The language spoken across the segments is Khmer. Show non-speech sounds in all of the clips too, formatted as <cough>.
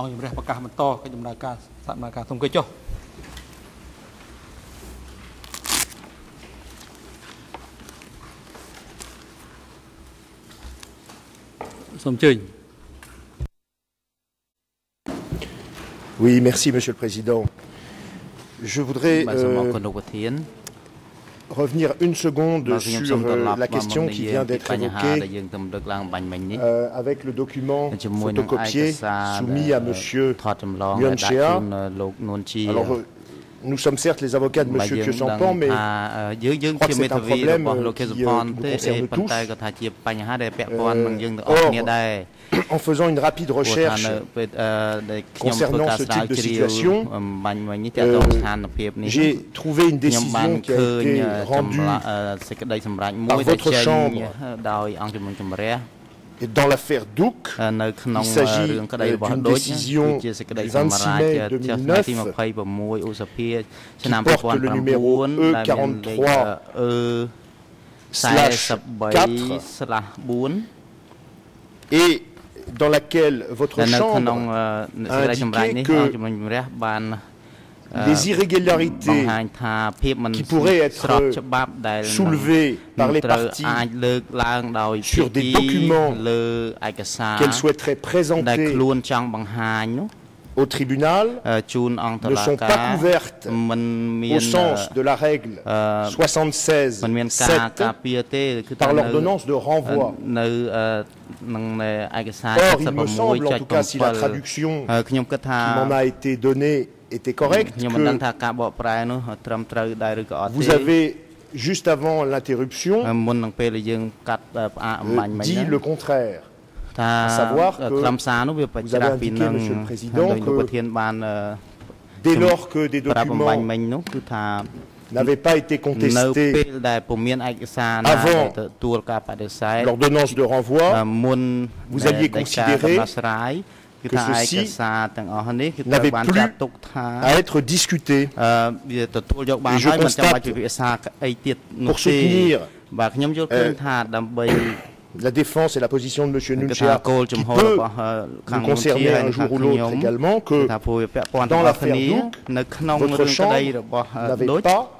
អង្គជំរះប្រកាសបន្តកិច្ចដំណើរការសកម្មភាពសូមគិតចុះសូមអញ្ជើញ Oui, merci Monsieur le Président. Je voudrais បាទសូមអរ euh, គុណលោកប្រធាន revenir une seconde sur euh, la question qui vient d'être évoquée euh, avec le document photocopié soumis à M. Yuan nous sommes certes les avocats de M. Kyosampan, mais je crois que c'est un problème euh, qui, euh, qui concerne tous. Euh, or, en faisant une rapide recherche concernant ce type de situation, euh, j'ai trouvé une décision qui a été rendue par votre Chambre et dans l'affaire Douk, il s'agit d'une décision du 26 mai 2009 qui porte le numéro E43 slash 4 et dans laquelle votre chambre a indiqué que euh, des irrégularités qui pourraient être soulevées par les parties sur des documents qu'elles souhaiteraient présenter au tribunal ne sont pas couvertes au sens de la règle 76 7 par l'ordonnance de renvoi. Or, il me semble, en tout cas, si la traduction qui m'en a été donnée était correcte. Que vous avez juste avant l'interruption euh, dit le contraire. À savoir que vous avez indiqué, Monsieur le Président, que dès lors que des documents n'avaient pas été contestés avant l'ordonnance de renvoi, vous alliez considérer que ceci n'avait plus à être discuté. Et je constate, pour soutenir eh, <coughs> la défense et la position de M. Nunchia, qui peut nous concerner un jour ou l'autre également, que dans l'affaire Duke, votre chambre n'avait pas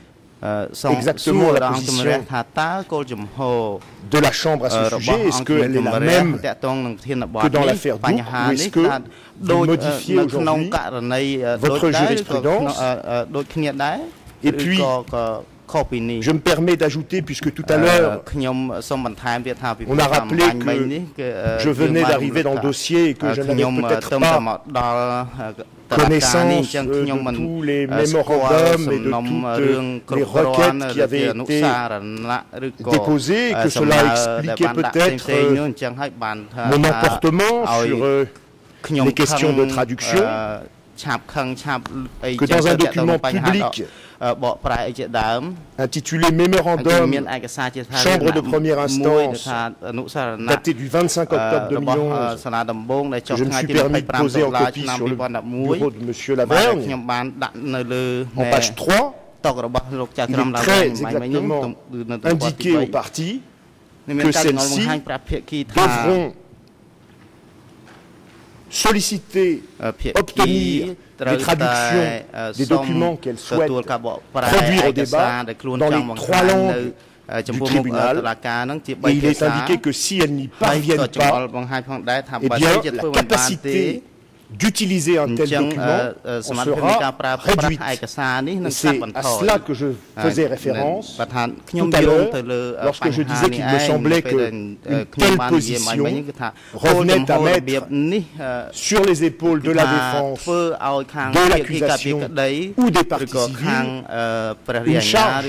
Euh, exactement la position de la Chambre à ce sujet. Est-ce qu'elle est la même que dans l'affaire Douk est-ce que vous modifiez aujourd'hui votre jurisprudence Et puis, je me permets d'ajouter, puisque tout à l'heure, on a rappelé que je venais d'arriver dans le dossier et que je n'avais peut-être pas connaissance de tous les mémorandums et de toutes les requêtes qui avaient été déposées et que cela expliquait peut-être mon emportement sur les questions de traduction, que dans un document public បកប្រែអីជាដើម intitulé គឺ Mémorandum មានឯកសារជាថា Chambre de première មួយ instance ថាអនុសារណៈ daté du 25 octobre របស់អឺ2011សាលាដំបងដែលចុះ je me ថ្ងៃ suis ទី permis de 25 poser តុ en លា copie ឆ្នាំ sur le 2011 bureau de Monsieur បាទ Lavergne ខ្ញុំបានដាក់នៅលើ en page 3តុករបស់លោកចៅ il ក្រម est ឡាវ très មិញមិញនោះ exactement គឺនៅទំព័រទី indiqué aux parties 3មានការបង្ហាញប្រាប់ភាគីថា devront solliciter ភាគី obtenir ត្រូវ les traductions des documents qu'elle souhaite produire au débat dans les trois langues du tribunal. Et il est indiqué que si elle n'y parvient pas, eh bien, la capacité d'utiliser un tel document, on sera réduit. C'est à cela que je faisais référence tout à l'heure lorsque je disais qu'il me semblait qu'une telle position revenait à mettre sur les épaules de la défense, de l'accusation ou des partis une charge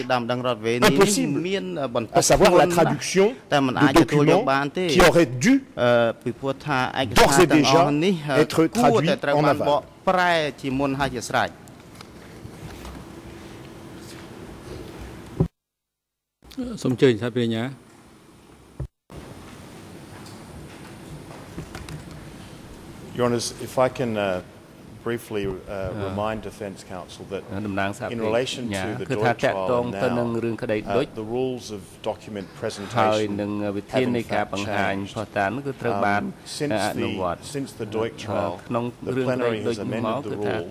impossible, à savoir la traduction de documents qui auraient dû d'ores et déjà être traduits គួរតែត្រូវបានបកប្រែជាមុនហើយជាស្រេចសូមអញ្ជើញសាភិរិញ្ញាយូរ៉ាន if I can uh... briefly uh, remind Defence Counsel that in relation to the Deutsche trial now, uh, the rules of document presentation have in fact changed. Um, since, the, since the Deutsche trial, the plenary has amended the rule.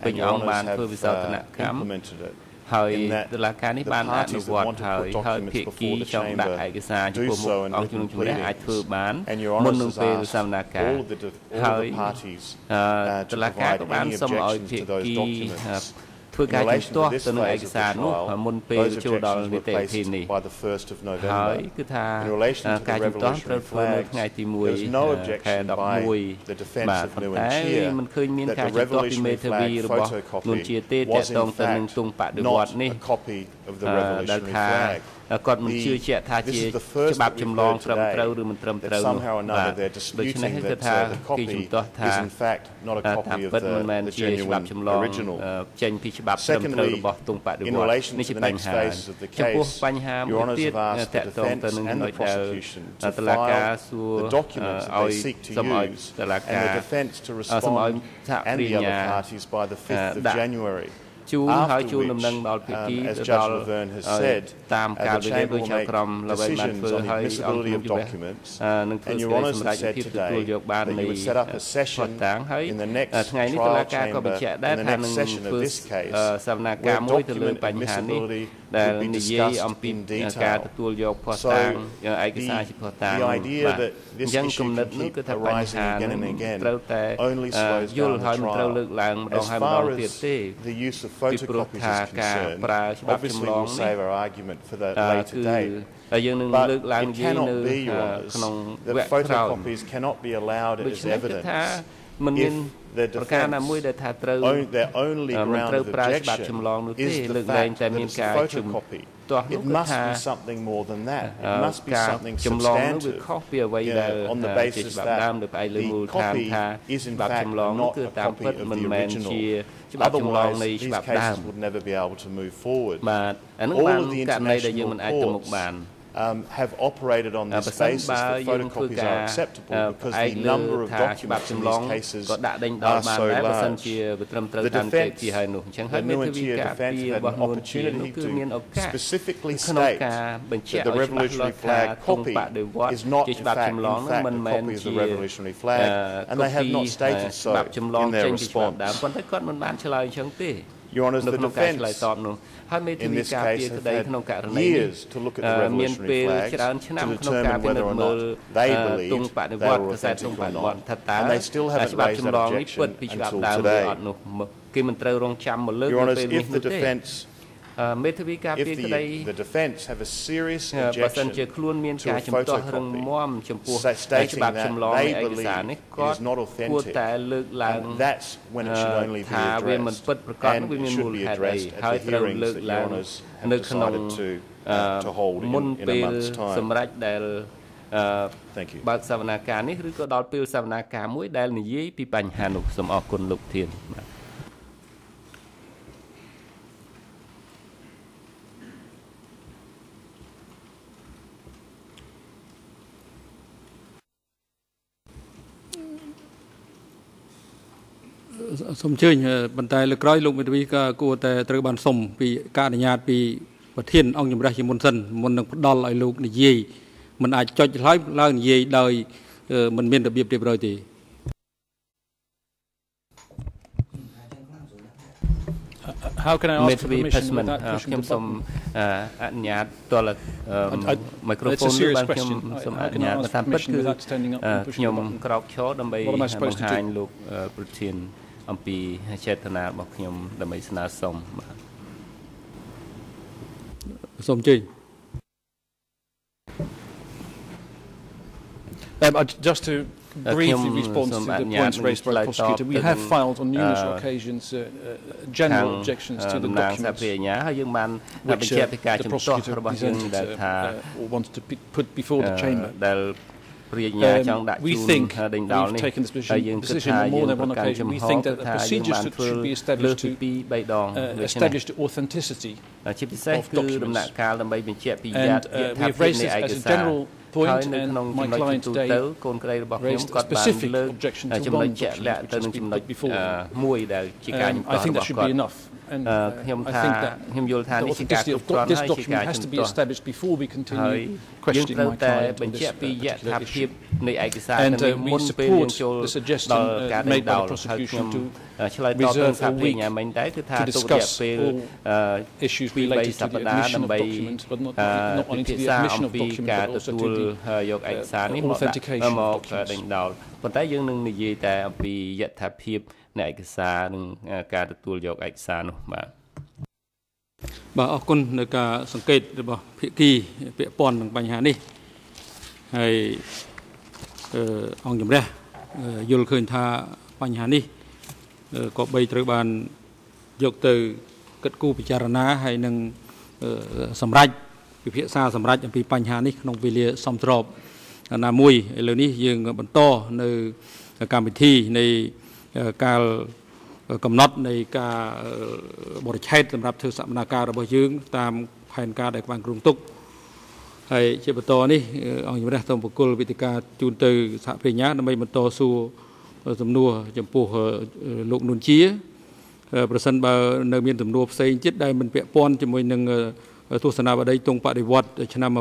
and the have uh, implemented it. ហើយតុលាការនេះបានអនុវត្តហើយហើយភាគីចង់ដាក់ឯកសារចំពោះមុខអង្គជំនុំជម្រះអាចធ្វើបានមុននឹងពេលសវនកម្មហើយតុលាការក៏បានសុំឲ្យភាគី ធ្វើការជំទាស់ទៅនឹងឯកសារនោះមុនពេលចូលដល់នីតិវិធីនេះហើយគឺថាការជំទាស់ត្រូវធ្វើនៅថ្ងៃទី1ខែ11បាទប៉ុន្តែមិនឃើញមានការជំទាស់ពីមេធាវីរបស់នួនជាទេតកតងទៅនឹងទងបដិវត្តនេះដែលថា គាត់មិនជឿជាក់ថាជាច្បាប់ចម្លងត្រឹមត្រូវឬមិនត្រឹមត្រូវនោះបាទដូច្នេះគឺថាគេជំទាស់ថាថាពិតមិនមែនជាច្បាប់ចម្លងចេញពីច្បាប់ត្រឹមត្រូវរបស់ទង់បដិវត្តនេះជាបញ្ហាចំពោះបញ្ហាមួយទៀតតកតងទៅនឹងចំណុចដែលតុលាការសួរឲ្យសូមឲ្យតុលាការសូមឲ្យថាព្រាញ្ញាដាក់ ជូនហើយជូនដំណឹងដល់ភាគីទៅដល់តាមការវិនិច្ឆ័យរបស់ចៅក្រមល្បីបានធ្វើហើយអង្គយុវនឹងធ្វើសេចក្តីសម្រេចភាពទទួលយកបាននៃផ្តាំងហើយថ្ងៃនេះតុលាការក៏បញ្ជាក់ដែរថានឹងធ្វើសវនកម្មមួយទៅលើបញ្ហានេះ ដែលនិយាយអំពីការទទួលយកភស្តុតាងឯកសារជាភស្តុតាងបាទអញ្ចឹងគំនិតនេះគឺថាបញ្ហានឹងត្រូវតែយល់ហើយមិនត្រូវលើកឡើងម្ដងហើយម្ដងទៀតទេពីព្រោះថាការប្រើច្បាប់ចម្លងនេះគឺហើយយើងនឹងលើកឡើងនិយាយនៅក្នុងវគ្គក្រោយដូច្នេះគឺថាមិនមាន ប្រការណាមួយដែលថាត្រូវមិនត្រូវប្រើច្បាប់ចម្លងនោះទេលើកលែងតែមានការជំទាស់នោះគឺថា something more than that it must be something ចម្លងនោះវាខុសពីអ្វីដែលជាច្បាប់ដើមឬផ្អែកលើមូលដ្ឋានថាច្បាប់ចម្លងនោះគឺតាមពិតមិនមែនជាច្បាប់ចម្លងនៃច្បាប់ដើមបាទអានោះបានករណីដែលយើងមិនអាចទៅមុខបាន Um, have operated on this basis that photocopies are acceptable because the number of documents in these cases are so large. The defense, the Nuantia defense had an opportunity to specifically state that the revolutionary flag copy is not in fact, in fact a copy of the revolutionary flag and they have not stated so in their response. Your Honour, the defence in this case have had years to look at the revolutionary flags to determine whether or not they believed they or not, they still haven't raised that objection until today. Your Honour, if the defence មេធាវីការពារក្តីបើសិនជាខ្លួនមានការចំទាស់រឹងមាំចំពោះច្បាប់ចម្លងនៃឯកសារនេះគាត់គួរតែលើកឡើងថាវាមិនពិតប្រាកដវាមានមូលហេតុអីហើយត្រូវលើកឡើងនៅក្នុងមុនពេលសម្រេចដែលបើកសវនាការនេះឬក៏ដល់ពេលសវនាការមួយដែលនិយាយពីបញ្ហានោះសូមអរគុណលោកធានបាទ សូមអញ្ជើញប៉ុន្តែលើក្រោយលោកមេធាវីក៏គួរតែត្រូវបានសុំពីការអនុញ្ញាតពីប្រធានអង្គជំរះជាមុនសិនមុននឹងផ្ដល់ឲ្យលោកនិយាយមិនអាចចុចឡើយឡើងនិយាយដោយមិនមានរបៀបរៀបរយទេមេធាវីផេសមិនខ្ញុំសូមអនុញ្ញាតទល់មីក្រូហ្វូនបានខ្ញុំសូមអនុញ្ញាតតាមពិតគឺខ្ញុំក្រោកឈរដើម្បីបង្ហាញលោកប្រធាន អំពីចេតនារបស់ខ្ញុំដើម្បីស្នើសុំបាទសូមអញ្ជើញ Um, I- just to Uh, briefly Kim, respond some to the adnyat points raised by the like prosecutor, we top have and, filed on numerous uh, occasions uh, uh, ខាង general objections to អឺ the តំណាងសហ documents ភាពអាជ្ញាហើយយើងបាន which បញ្ជាក់ uh, ពីការ the ជំទាស់ prosecutor របស់យើង presented ដែល uh, ថា uh, or wanted to be put before the អឺ chamber. ដែលប្រាជ្ញាចង់ដាក់ we ជូន think ដេញដោល we've នេះ taken this ហើយ position, យើងគិត position ថា on យើ more ង than ប្រ one កាន់ occasion. ចំ We ហ think គិ that ត the ថាយើង procedures បាន should, ធ្វើ should be លើ established សពី to 2 3ដង uh, ដូច្នេះ establish the authenticity ជាពិសេស of គឺ documents. ដំណាក់កាលដើម្បីបញ្ជាក់ពីយ And ត្ត uh, យ we ថា have ភាព raised នៃ this ឯ as ក a សារ general ហើយ point, នៅ and ក្នុង my ចំណុច client ទូ today ទៅកូនក្រីរបស់ខ្ញុំ raised a គាត់បាន specific លើក objection to ចំណុច one ជាក់លាក់ document ទៅ which នឹង has been ចំណុច put before អឺមួយដែលជាការ Um, ជំ I ទាស់ think រ that ស់ should គាត់ be enough. And អឺ uh, ខ្ញុំ I ថា think that ខ្ញុំយល់ថា the នេះជាការ authenticity គ្រប់ of គ្រាន់ doc- this ហើយជាការ document has ជំ to be ទាស់ established before we ហើយ continue យើង questioning ត្រូវ my តែ client on បញ្ this ជាក់ពី uh, យ particular ថាភាព issue. នៃឯកសារ And នេះ uh, we មុនពេលយើង support ចូល the suggestion ដល់ uh, ការដេញ made by ដោ the លហើយខ្ញុំ prosecution to ឆ្លើយតបទៅ reserve សា a ព្រា week ញ៉ាមិញដែរគឺថា to ទុករយៈ discuss ពេល all អឺ issues ពី related 3 to ស the ប្តាហ៍ admission of ដើម្បី documents, but not, អឺ not only ពិ to ភា the ក្សា admission អំ of ពី documents, ការ but also ទទួល to the យកឯកសារនេះមកដាក់ authentication of មក documents. ដេញដោលប៉ុន្តែយើងនឹងនិយាយតែអំពីយថាភាពនៃឯកសារនិងការទទួលយកឯកសារនោះបាទបាទអរគុណនៅការសង្កេតរបស់ភាគីពាក់ព័ន្ធនឹងបញ្ហានេះហើយអឺអង្គជំរះអឺយល់ឃើញថាបញ្ហានេះអឺ ក៏បីត្រូវបានយកទៅគិតគូរពិចារណាហើយនឹងអឺសម្រាប់ពិភាក្សាសម្រាប់អំពីបញ្ហានេះក្នុងវេលាសមស្របណាមួយឥឡូវនេះយើងបន្តនៅកម្មវិធីនៃអឺការកំណត់នៃការបរិច្ឆេទសម្រាប់ធ្វើសកម្មភាពរបស់យើង តាមផែនការដែលបានគ្រោងទុកហើយជាបន្តនេះអង្គជំរះសូមបកគលវិទ្យការជូនទៅសហប្រញ្ញាដើម្បីបន្តសួរ សំណួរចំពោះលោកនួនជាប្រសិនបើនៅមានសំណួរផ្សេងទៀតដែលមិនពាក់ព័ន្ធជាមួយនឹងទស្សនាវដ្តីទងបដិវត្តឆ្នាំ1977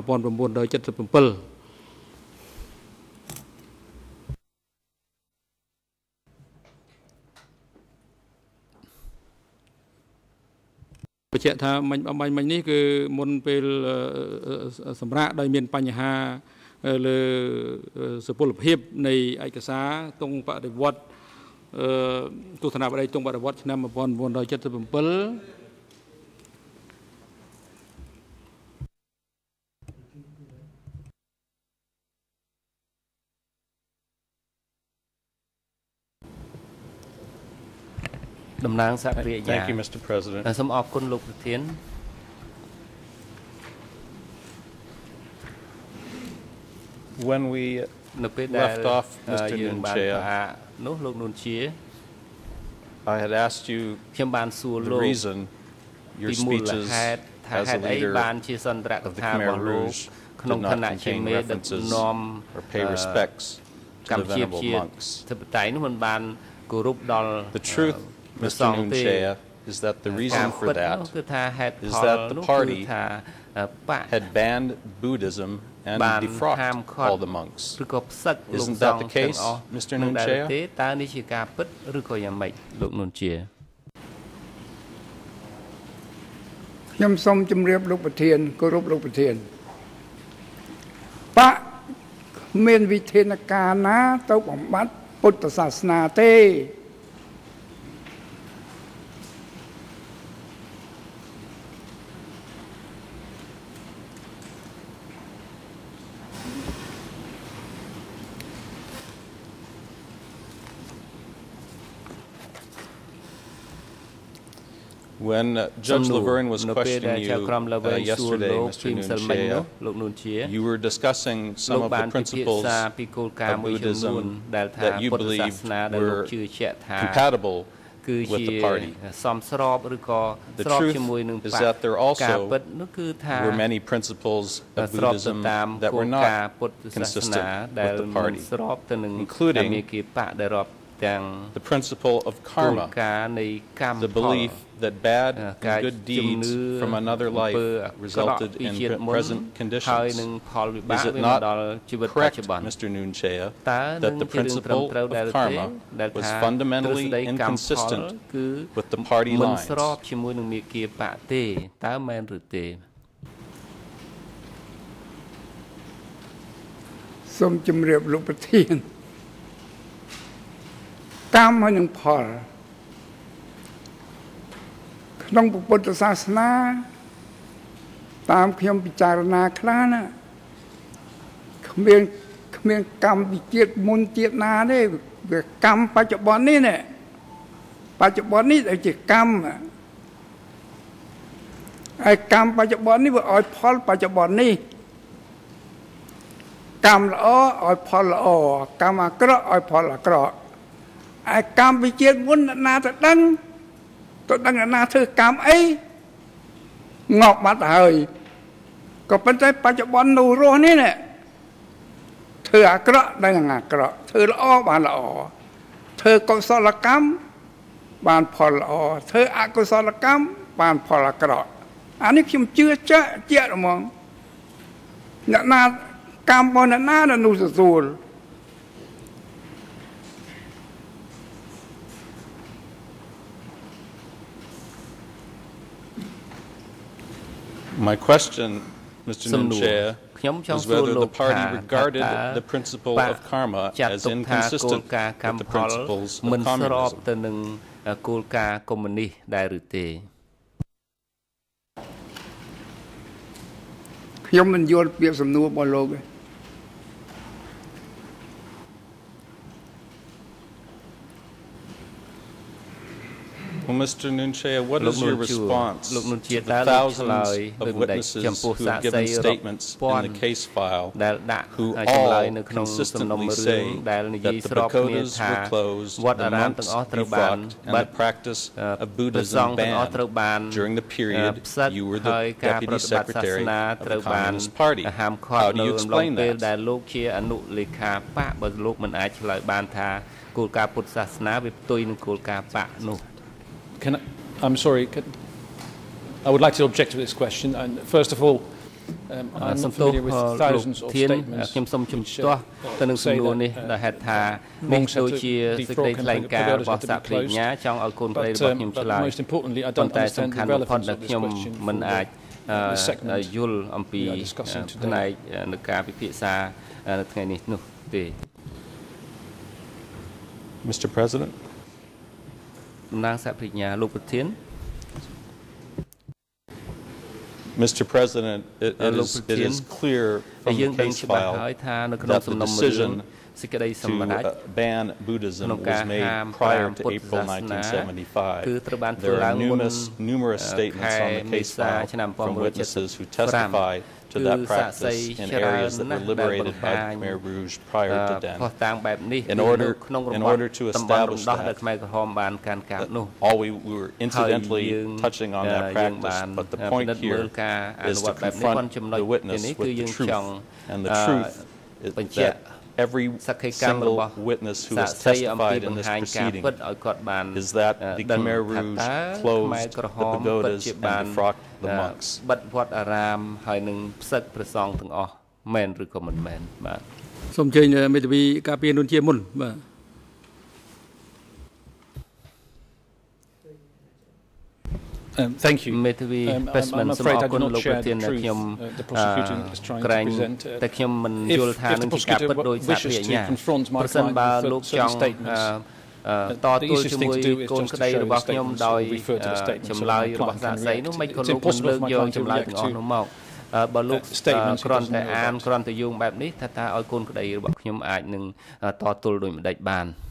បញ្ជាក់ថាមិញអំបញ្ញមិញនេះគឺមុនពេលសម្រាប់ដោយមានបញ្ហា លើសុពលភាពនៃឯកសារទងបដិវត្តអឺទស្សនវិស័យទងបដិវត្តឆ្នាំ1977តំណាងសហគ្រាសអាជ្ញា Thank you, Mr. President. សូមអរគុណលោកប្រធាន When we នៅពេលដែល left off, Mr. យើងបាន Nunchea. ផ្អាកនោះលោកនួនជា I had asked you ខ្ញុំបានសួរ the លោក reason your ពីមូល speeches ហេតុថា as ហេ a តុអី leader បានជាសន្ទរក of the ថារបស់ Khmer លោក Rouge ក្នុង did ឋា not នៈជា contain មេដឹក references នាំ or pay អឺ respects to កម្ the ពុជា venerable ជា monks. ធិបតេយ្យនោះមិនបានគោរពដល់ The truth, ព្រះ Mr. សង្ឃទេ Nunchea, is that the ការ reason for ពិតនោះ that គឺថាហេតុ is ផល that the នោះគឺ party ថាបក had banned Buddhism and បានហាម defrocked ឃាត់ all the monks. ឬក៏ផ្សឹកលោក Isn't ស that ង្ឃ the ទាំង case, អស់ Mr. នឹងដែរ Nunchea? ទេតើនេះជាការពិតឬក៏យ៉ាងម៉េចលោកនុនជាខ្ញុំសូមជម្រាបលោកប្រធានគោរពលោកប្រធានបកគ្មានវិធានការណាទៅបំបត្តិពុទ្ធសាសនាទេ When uh, Judge Laverne was questioning you uh, yesterday, Mr. Nunchia, uh, you were discussing some of the principles of Buddhism that you believed were compatible with the party. The truth is that there also were many principles of Buddhism that were not consistent with the party, including ទាំង the principle of គោល karma, ការណ៍នៃកម្ម the ផល belief that bad ការ and good ជំនឿ deeds from another អំ life ពើអាក្រក់ resulted ពី in ជាតិ pre- មុន present ហើយនឹង conditions. ផលវិបាក Is it វាមក not ដល់ជីវិតបច្ចុ correct, ប្បន្ន Mr. Nunchea, តើនឹង that the ជារឿងត្រឹម principle ត្រូវដែរ of ឬទេ karma ដែល was ថា fundamentally ទ្រឹស្ដីកម្មផល inconsistent គឺ with the party មិន lines? ស្របជាមួយនឹងមេគាបកទេតើមែនឬទេ សូមជម្រាបលោកប្រធាន កម្មហើយនឹងផល ក្នុងពុទ្ធសាសនា តាមខ្ញុំពិចារណាខ្លះណាគ្មានគ្មានកម្មពីជាតិមុនជាតិណាទេវាកម្មបច្ចុប្បន្ននេះណាបច្ចុប្បន្ននេះដែលជាកម្មហើយកម្មបច្ចុប្បន្ននេះវាឲ្យផលបច្ចុប្បន្ននេះកម្មល្អឲ្យផលល្អកម្មអាក្រក់ឲ្យផលអាក្រក់ ឯកម្មវិជាតិមុនអ្នកណាទៅដឹងទៅដឹងអ្នកណាធ្វើកម្មអីងប់បាត់ទៅហើយក៏ប៉ុន្តែបច្ចុប្បន្ននៅរស់នេះណែធ្វើអាក្រក់ដឹងអាក្រក់ធ្វើល្អបានល្អធ្វើកុសលកម្មបានផលល្អធ្វើអកុសលកម្មបានផលអាក្រក់អានេះខ្ញុំជឿជាក់ជាក់ហ្មងអ្នកណាកម្មរបស់អ្នកណានៅនោះទទួល My question, Mr. សំណួរ Nunchair, ខ្ញុំចង់ was សួរ whether លោក the party ថា regarded តើ the principle បក of karma ចាត់ as ទុកថាគោល inconsistent ការណ៍កម្ម with the ផល principles មិន of ស្រប communism. ទៅនឹងគោលការណ៍កុម្មុយនីសដែរឬទេ ខ្ញុំមិនយល់ពាក្យសំណួររបស់លោកទេ Well, Mr. Nunchair, what លោក is នួ your នជួ response លោកនួនជា to តើ the លោកឆ្លើយ thousands ដូ of ចម្ដេច witnesses ចំពោះ who សាក have សី given រាប់ statements ពាន់ in the case file ដែលដាក់ who ចម្លើយ all នៅក្នុងសំណុំ consistently រឿង say ដែលនិយាយ that the ស្របគ្នា pagodas ថា were closed, វត្តអា the រាមទាំង monks អស់ត្រូវបាន defrocked, and បិទ the practice អឺ of ព្រះស Buddhism ង្ឃទាំងអស់ត្រូវបាន banned during the អឺ period ផ្សិត you were ហើ the យការប្រ deputy តិបត្តិសាស secretary នា of ត្រូវ the បាន Communist Party. ហាមឃាត់ How do នៅ you អំឡុង explain ពេល that? ដែលលោកជាអនុលេខាបកបើលោកមិនអាចឆ្លើយបានថាគោលការណ៍ពុទ្ធសាសនាវាផ្ទុយនឹងគោលការណ៍បកនោះ Can I, I'm sorry. Can, I would like to object to this question. And first of all, um, I'm សំ not ទោស familiar with លោក thousands of ធាន statements ខ្ញុំសូមជំ which, ទាស់ uh, ទៅនឹងសំ say ណួរ that, នេះ uh, ដែលហេតុថា monks នេះ had ដូច to ជាសេច defrock ក្តី and ថ្លែងការណ៍ pagodas របស់ had to សា be ព្រាជ្ញា closed. ចង់ឲ្យកូនប្តី But, របស់ um, ខ្ញុំ but ឆ្លើយ most importantly, I ប៉ុ don't ន្តែសំ understand ខាន់ the បំផុត relevance ដែល of this ខ្ញុំ question មិន for អាចអឺ the segment យល់អំពី we are discussing today. ផ្នែកនៃការពិភាក្សានៅថ្ងៃនេះនោះទេ Mr. President? តំណាងសហព្រាជ្ញាលោកប្រធាន Mr. President, it, Uh, it, Look, is, it Putin. is clear ហើយ from យើង the ដឹង case ច្បាស់ file ហើយថានៅក្នុង that សំ the ណុំរឿង decision សេចក្តីសម្រេច to uh, ban Buddhism ក្នុង was ការ made ហាម prior 5 to ពុទ្ធ April សាសនា 1975. គឺត្រូវបានធ្វើ There ឡា are ងមុន numerous, numerous អឺ statements ខែ on the មេ case សា file ឆ្នាំ from witnesses who 1975 testified to that practice in areas that were liberated by the Khmer Rouge prior to then. In order, in order to establish that, all we, we were incidentally touching on that practice, but the point here is to confront the witness with the truth, and the truth is that every សក្ខីកម្មរ single របស់ witness who សា has ក្សីអំពី testified in បង្ this ហាញការ proceeding ពិតឲ្យគាត់បាន is that អឺ the ដឹង Khmer ថា Rouge តើ closed ខ្មែរក្រហ the មពិត pagodas ជា and បាន defrocked the អឺ monks. បិទវត្តអារាមហើយនឹងផ្សឹកព្រះសង្ឃទាំងអស់មែនឬក៏មិនមែនបាទសូមអញ្ជើញមេធាវីការពារនួនជាមុនបាទ thank you. មេធាវី Um, I'm- បេស្មិន I'm សូមអ afraid រ I do គុណ not លោក share ប្រធាន the ដែល truth, ខ្ញុំ uh, the prosecutor is trying to ក្រែង present, uh, តែខ្ញុំមិន if- យល់ថា if the នឹងជាការ prosecutor ពិតដោយសា wishes ព្រា to ជ្ញា confront my ប្រសិន client បើ with លោក certain ចង់ statements, អឺអឺ the តទល់ easiest ជា thing មួយ to do is កូន just to ក្តី show របស់ the ខ្ញុំ statements ដោយ or refer to the អឺ statements so ចម្ that លើយ my របស់ client សាក can សី react. នោះមិនក៏ It's លោកមិន impossible លើក for my យក client to ចម្លើយ react ទាំងអស់ to នោះមកអឺបើលោក statements he គ្រាន់ doesn't តែ know អាន about. គ្រាន់តែយោងបែបនេះថាតើឲ្យកូនក្តីរបស់ខ្ញុំអាចនឹងតទល់ដោយម្ដេចបាន Uh,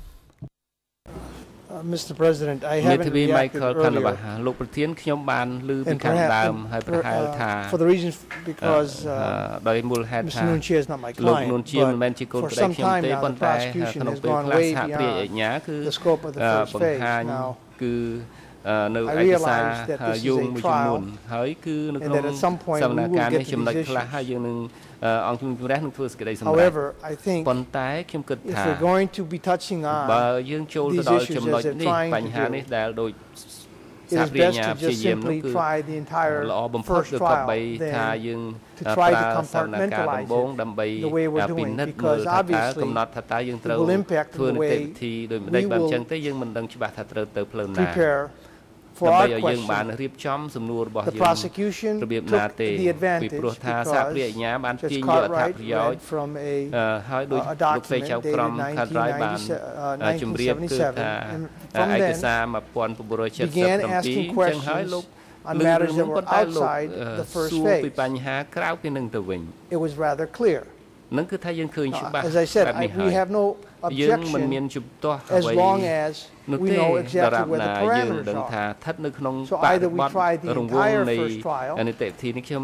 Mr. President, I មេ haven't ធាវី reacted Michael Canova earlier, លោកប្រធានខ្ញុំបានឮពី and ខាង perhaps ដើម and ហើយប្រ per- ហែលថា uh, for the reason f- because អឺ uh, ដោយមូលហេតុ Mr. ថា Nunchia is not my លោក client, នួនជាមិនមែនជាកូន but ក្ for តី some ខ្ញុំ time ទេ now ប៉ុ the ន្តែ prosecution ក្នុង has ពេល gone ខ្លះ way សហគ្រាស beyond អាជ្ញាគឺ the scope of the អឺ first បង្ហាញ phase. Now, គឺអឺ នៅ I ឯកសារ realize that this is យោង a មួយចំនួន trial ហើយគឺនៅ and ក្នុង that at some point សវន we will កម្ម get នេះ to ចំណុច these ខ្លះ issues. ហើយយើងនឹងអឺអង្គជំរះនឹងធ្វើសេចក្តីសម្រេច However, I think ប៉ុន្តែខ្ញុំគិត if ថា we're going to be touching បើ on, យើងចូលទៅ these ដល់ issues ចំណុច as they're នេះ trying to បញ្ហា do, នេះដែលដូច it សហ is គ្រាស best ញ្ញា to ព្យា just យាមនោះ simply គឺ try the entire ល្អបំផុត first គឺគាត់បី trial ថា then យើង to អឺ try to ប្រើសវនកម្មដំបូង compartmentalize it ដើម្បី the way we're អឺពិ doing និត្យមើល because ថាតើ obviously កំណត់ថាតើយើងត្រូវ it will impact ធ្វើ the នីតិ way វិធីដោយម្ដេច we បើមិន will ចឹងទេយើងមិនដឹងច្បាស់ថាត្រូវទៅផ្លូវណា prepare for ដើម្បី our ឲ្យយើងបាន question. រៀបចំសំណួររបស់ The យើង prosecution របៀប took ណាទេ the ពី advantage ព្រោះថាសហគ្រាសអាជ្ញាបាន Judge ទាញយកអត្ថ Cartwright ប្រយោជ read ន៍ from a អឺហើយដោយ a លោកស្រី document ចៅក្រម dated ខាត់រយបាន 1997, អឺជំរាបគឺថា and from ឯក then សារ began 1977 asking អញ្ចឹងហើយលោក questions on លើ matters រឿង that នោះ were ប៉ុន្តែលោក outside អឺ the first សួរពី phase. បញ្ហាក្រៅពីនឹងទៅវិញ It was rather clear. នឹងគឺថាយើងឃើញ Now, ច្បាស់ as I said, បែប I, នេះហើ we យ have no យើងមិនមាន objection ជំទាស់អ្ as វី long as នោះ we ទេ know ដ exactly រាប where ណា the យើង parameters ដឹងថា are. ស្ថិតនៅក្នុង So បរិ either we បទ try the រង្វង់ entire នៃ first trial នីតិវិធីនេះខ្ញុំ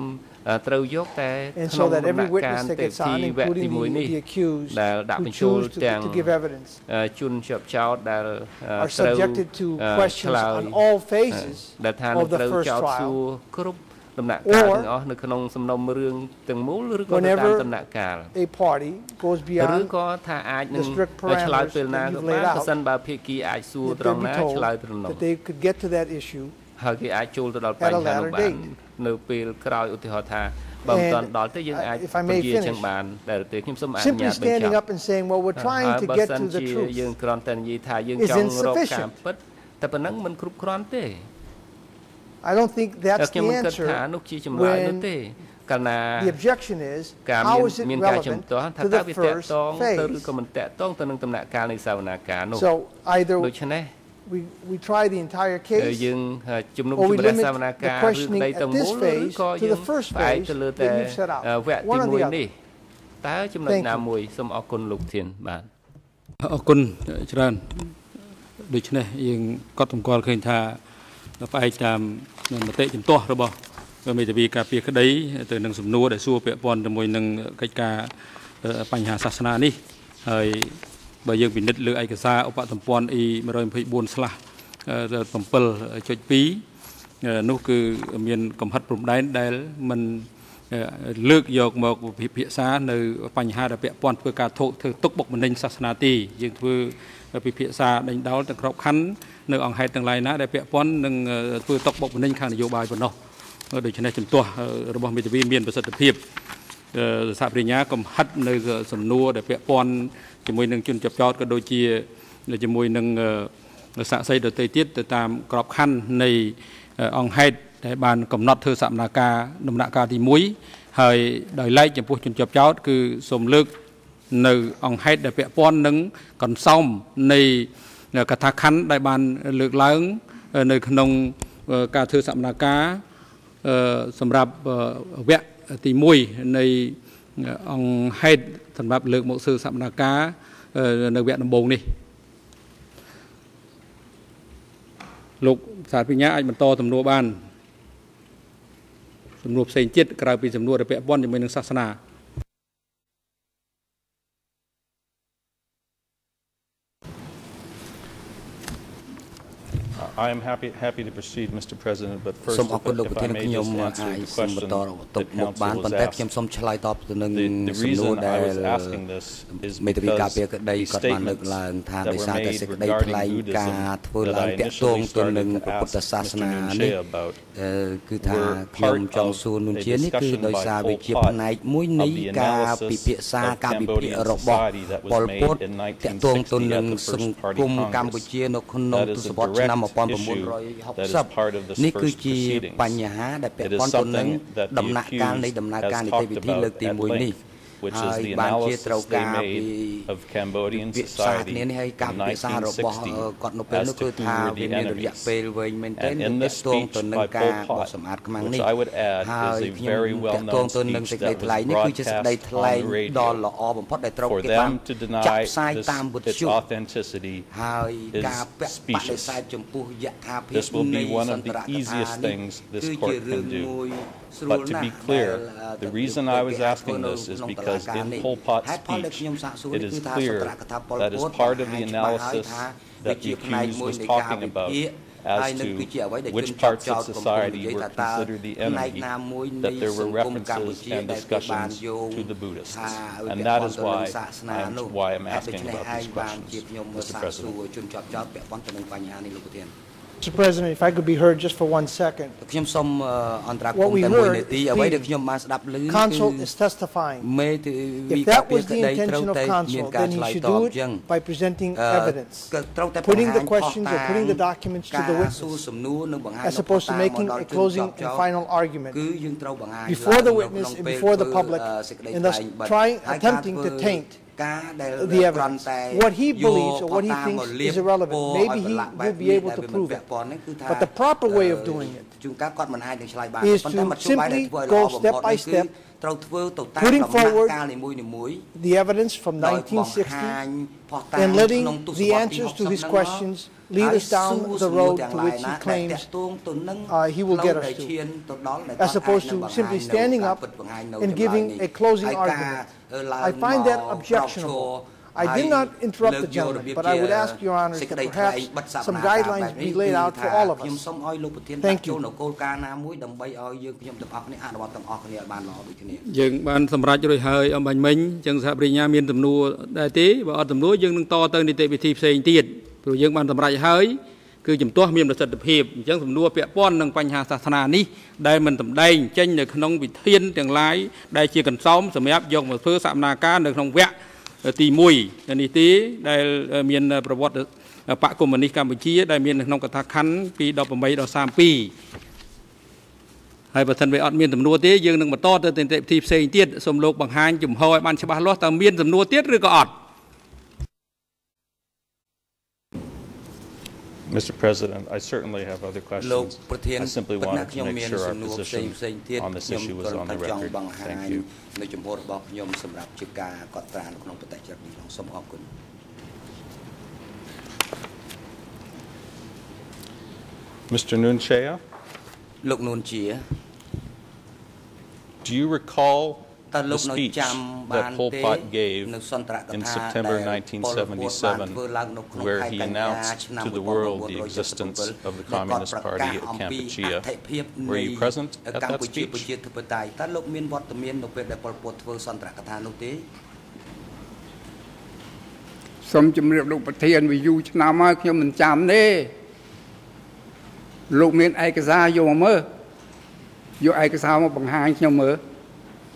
អឺត្រូវយកតែ And ក្នុង so that ដំ every ណាក់ការ witness that ទេ gets ទី on, វគ្គទី including 1 នេះ the, the accused, ដែលដាក់ who បញ្ចូល choose to, ទាំង to give evidence, អឺជនជាប់ចោតដែលអឺ are ត្រូវ subjected to អឺ questions ឆ្លើយ on all phases ដែលថា of នឹង the ត្រូវ first ចោតសួរ trial. គ្រប់ ដំណាក់កាល Or ទាំងអស់នៅក្នុងសំណុំរឿងទាំងមូលឬក៏ទៅតាម Whenever ដំណាក់កាល A party goes ឬ beyond ក៏ថាអាចនឹង the strict ឆ្លើយ parameters ពេលណា that ក៏ you've បាន laid ប្រ out, សិនបើភាគីអាចសួរ that ត្រង់ they ណា be told ឆ្លើយត្រង់នោះ that they could get to that issue ហើយគេអាចចូលទៅដល់ at a បញ្ហានោះ later បាន date. នៅពេលក្រោយឧទាហរណ៍ថាបើមិន And ទាន់ដល់ទេយើងអាច if I may ពន្យា finish, ចឹងបានដែលទេខ្ញុំសូមអនុ simply ញ្ញាតបញ្ច standing ប់ up and saying, well, we're ហើ trying យ to បើ get សិន to the ជា truth. យើងគ្រាន់តែនិយាយថាយើង is ចង់រក insufficient. ការពិតតែប៉ុណ្ណឹងមិនគ្រប់គ្រាន់ទេ I don't think that's ខ្ញុំ the មិនគិតថា answer នោះជាចម្លើយនោះ when ទេកាលណា the objection is ការ how មាន is it មានការជំ relevant ទាស់ថា to តើ the វាតក first តងទៅឬ phase. ក៏មិនតកតងទៅនឹងដំណាក់កាលនៃសាវនាការនោះ So either ដូច្នេះ we, we try the entire អឺ case យើងជំនុំ or ជ we ម្រះ limit សាវនា the ការឬ questioning ក្តី at ទាំងមូ this លឬ phase ក៏ to យើ the ង first ផ្អែក phase ទៅលើ that តែ you've set out. អឺវគ្គ One ទី or the 1 other. នេះតើចំណុច Thank you. ណាមួយសូមអរគុណលោកធានបាទ អរគុណច្រើនដូច្នេះយើងកត់សម្គាល់ឃើញថាផ្អែកតាម មតិជំទាស់របស់មេធាវីការពារក្តីទៅនឹងសំណួរដែលសួរពាក់ព័ន្ធជាមួយនឹងកិច្ចការអឺបញ្ហាសាសនានេះហើយបើយើងពិនិត្យលើឯកសារឧបសម្ព័ន្ធ E 124ស្លាស់7.2នោះគឺមានកំហិតព្រំដែនដែលមិនលើកយកមកពិភាក្សានៅបញ្ហាដែលពាក់ព័ន្ធធ្វើការថោកធ្វើទុកបុកម្នេញសាសនាទេយើងធ្វើពិភាក្សាដេញដោលទាំងក្របខ័ណ្ឌ នៅអង្គហេតុទាំងឡាយណាដែលពាក់ព័ន្ធនឹងធ្វើទុកបុកម្នេញខាងនយោបាយប៉ុណ្ណោះដូច្នេះជំទាស់របស់មេធាវីមានប្រសិទ្ធភាពសហប្រញ្ញាកំហិតនៅសំណួរដែលពាក់ព័ន្ធជាមួយនឹងជនចាប់ចោតក៏ដូចជាជាមួយនឹងសាក់សីដទៃទៀតទៅតាមក្របខ័ណ្ឌនៃអង្គហេតុដែលបានកំណត់ធ្វើសកម្មភាពដំណាក់កាលទី1ហើយដោយឡែកចំពោះជនជាប់ចោតគឺសូមលើកនៅអង្គហេតុដែលពាក់ព័ន្ធនឹងកន្សោមនៃ កថាខណ្ឌដែលបានលើកឡើង នៅក្នុងការធ្វើសកម្មភាពសម្រាប់វគ្គទី1នៃអង្គហេតុសម្រាប់លើកមកធ្វើសកម្មភាពនៅវគ្គដំបូងនេះលោកសាភិញ្ញាអាចបន្តសំណួរបានសំណួរផ្សេងទៀតក្រៅពីសំណួរដែលពាក់ព័ន្ធជាមួយនឹងសាសនា I am happy happy to proceed Mr President but first សូមអរគុណលោកប្រធានខ្ញុំអាចសូមបន្តទៅមុខបានប៉ុន្តែខ្ញុំសូមឆ្លើយតបទៅនឹងសំណួរដែលមេធាវីការពារក្តីគាត់បានលើកឡើងថាដោយសារតែសេចក្តីថ្លែងការណ៍ធ្វើឡើងតាក់ទងទៅនឹងព្រះពុទ្ធសាសនានេះគឺថាខ្ញុំចង់សួរនួនជានេះគឺដោយសារវាជាផ្នែកមួយនៃការពិភាក្សាការពិភាក្សារបស់ប៉ុលពតតាក់ទងទៅនឹងសង្គមកម្ពុជានៅក្នុងទសវត្សរ៍ឆ្នាំ19 1960នេះគឺ first ជា proceedings. បញ្ហាដែលពាក់ It is ព័ន្ធទៅនឹង something that the ដំណាក់កាលនៃ accused ដំណើរការ has នីតិវិធី talked លើកទី about at 1នេះ length, which ហើ is យ the បានជាត្រូវ analysis they ការពី made of Cambodian ពិភាក្សា society គ្នា in នេះហើយការពិភាក្សារបស់គាត់នៅពេល1960នោះ as គឺ to who ថា were វា the មានរយៈ enemies. ពេលវែងមែនទែន And in តា this ក់ទង speech ទៅនឹង by កា Pol របោះ Pot, សម្អាតខ្មាំង which នេះ I would add ហើយ is a ខ្ញុំ very តាក់ទង well-known ទៅនឹង speech សេចក្តី that ថ្លែង was នេះគឺជាសេចក្តី broadcast ថ្លែង on the radio. ដ៏ល្អបំផុតដែលត្រូវ For គេបាន them to ចាក់ deny ផ្សាយ this, តាមវិទ្ its យុ authenticity ហើយ is ការពាក់បដិ specious. សេធចំពោះយថាភាព This will be នៃ one ស of ន្ទ the រកថា easiest នេះ things this គឺជា court រឿង can do. But to be clear, the reason I was asking this is because in Pol Pot's speech, it is clear that as part of the analysis that the accused was talking about as to which parts of society were considered the enemy, that there were references and discussions to the Buddhists. And that is why I'm, why I'm asking about these questions, Mr. President. រជនជាប់ចោតពាក់ព័ន្ធទៅនឹងបញ្ហានេះលោកប្រធាន Mr. President, if I could be heard just for one second. ខ្ញុំសូមអឺអន្តរាគ What មន៍ we តែមួយ heard នាទី is អ្វី being- ដែលខ្ញុំបានស្ដាប់ឮ Counsel គឺ is testifying. មេធាវី If ការ that ពារ was ក្ the តីត្រូវ intention of តែមាន counsel, ការ then ឆ្ he លើយ should តប do អញ្ចឹង it by presenting អឺ evidence, ក៏ត្រូវតែ putting the បង្ហាញ questions ភស្តុតា or ង putting the documents to the ការសួរ witness, សំណួរនិងបង្ហាញ as opposed to នូវភស្តុតាង making មកដល់ a ជន closing ជាប់ and ចោត final argument គឺយើងត្រូវបង្ហាញ before the ឡើងនៅ witness ក្នុង and ពេល before the ធ្វើ public, អឺសេចក្តី and ថ្ thus លែងបិទ trying- ហើយការ attempting to ធ្វើ taint ការដែល the evidence. What he believes or what he thinks is irrelevant. Maybe he will be able to prove it. But the proper way of doing it. is to simply go step by step, putting forward the evidence from 1960 and letting the answers to his questions lead us down the road to which he claims uh, he will get us to, as opposed to simply standing up and giving a closing argument. I find that objectionable. I did not interrupt the gentleman, but I would ask Your Honor that perhaps some guidelines be laid out for all of ខ្ញុំ us. សូមឲ្យលោកប្រធាន Thank ដាក់ចូល you. នៅគោលការណ៍ណាមួយដើម្បីឲ្យយើងខ្ញុំទាំងអស់គ្នាអនុវត្តទាំងអស់គ្នាឲ្យបានល្អដូចគ្នាយើងបានសម្រេចរួចហើយអំបញ្ញមិញអញ្ចឹងសហប្រញ្ញាមានទំនួលដែរទេបើអត់ទំនួលយើងនឹងតទៅនីតិវិធីផ្សេងទៀតព្រោះយើងបានសម្រេចហើយ គឺជំទាស់មានប្រសិទ្ធភាពអញ្ចឹងសំណួរពាក់ព័ន្ធនឹងបញ្ហាសាសនានេះដែលមិនតម្ដែងចេញនៅក្នុងវិធានទាំងឡាយដែលជាកន្សោមសម្រាប់យកមកធ្វើសកម្មភាពនៅក្នុងវគ្គទី1នេះទេដែលមានប្រវត្តិបកកុម្មុយនីសកម្ពុជាដែលមាននៅក្នុងកថាខណ្ឌពី18ដល់32ហើយបើសិនវាអត់មានសំណួរទេយើងនឹងបន្តទៅនីតិវិធីផ្សេងទៀតសូមលោកបង្ហាញជំហរឲ្យបានច្បាស់លាស់តើមានសំណួរទៀតឬក៏អត់ Mr. President, I certainly have other លោក questions. ប្រធាន I simply ប៉ុន្តែ wanted ខ្ញុំ to មា make ន sure សំ our ណួរផ្សេង position ផ្សេងទៀត on this ខ្ញុំ issue គ្រា was ន់ on តែ the ចង់ record. បង្ហាញ Thank you. នៅចំពោះរបស់ខ្ញុំសម្រាប់ជាការកត់ត្រានៅក្នុងបទចរិតនេះផងសូមអរគុណ Mr. Nunchea, លោកនួនជា do you recall តើលោ the កនៅ speech ចាំបា that ន Pol ទេ Pot gave នៅសន្ទរក in ថា September ដែលប៉ុលពតបានធ្វើឡើងនៅក្នុង 1977, where ខែ he កញ្ញា announced ឆ្នាំ to the world the existence of the Communist Party at អំពី Kampuchea? អធិភាព Were you present at កម្ that ពុជា speech? ប្រជាធិបតេយ្យតើលោកមានវត្តមាននៅពេលដែលប៉ុលពតធ្វើសន្ទរកថានោះទេសូមជម្រាបលោកប្រធានវាយូរឆ្នាំហើយខ្ញុំមិនចាំទេលោកមានឯកសារយកមកមើលយកឯកសារមកបង្ហាញខ្ញុំមើល